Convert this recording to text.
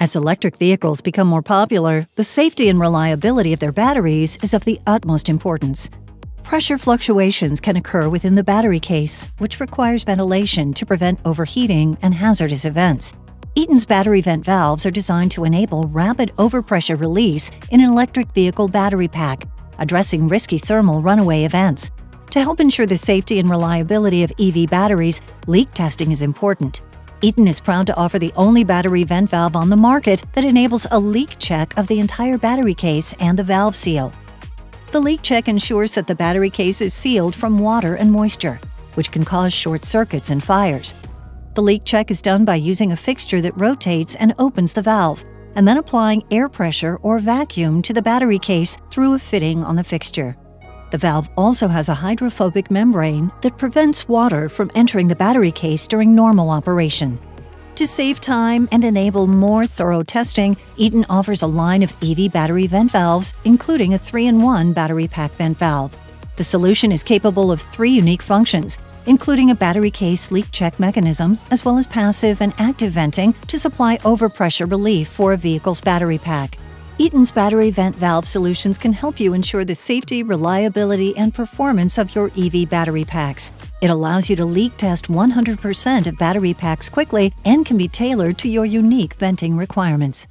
As electric vehicles become more popular, the safety and reliability of their batteries is of the utmost importance. Pressure fluctuations can occur within the battery case, which requires ventilation to prevent overheating and hazardous events. Eaton's battery vent valves are designed to enable rapid overpressure release in an electric vehicle battery pack, addressing risky thermal runaway events. To help ensure the safety and reliability of EV batteries, leak testing is important. Eaton is proud to offer the only battery vent valve on the market that enables a leak check of the entire battery case and the valve seal. The leak check ensures that the battery case is sealed from water and moisture, which can cause short circuits and fires. The leak check is done by using a fixture that rotates and opens the valve, and then applying air pressure or vacuum to the battery case through a fitting on the fixture. The valve also has a hydrophobic membrane that prevents water from entering the battery case during normal operation. To save time and enable more thorough testing, Eaton offers a line of EV battery vent valves, including a 3 in 1 battery pack vent valve. The solution is capable of three unique functions, including a battery case leak check mechanism, as well as passive and active venting to supply overpressure relief for a vehicle's battery pack. Eaton's battery vent valve solutions can help you ensure the safety, reliability, and performance of your EV battery packs. It allows you to leak test 100% of battery packs quickly and can be tailored to your unique venting requirements.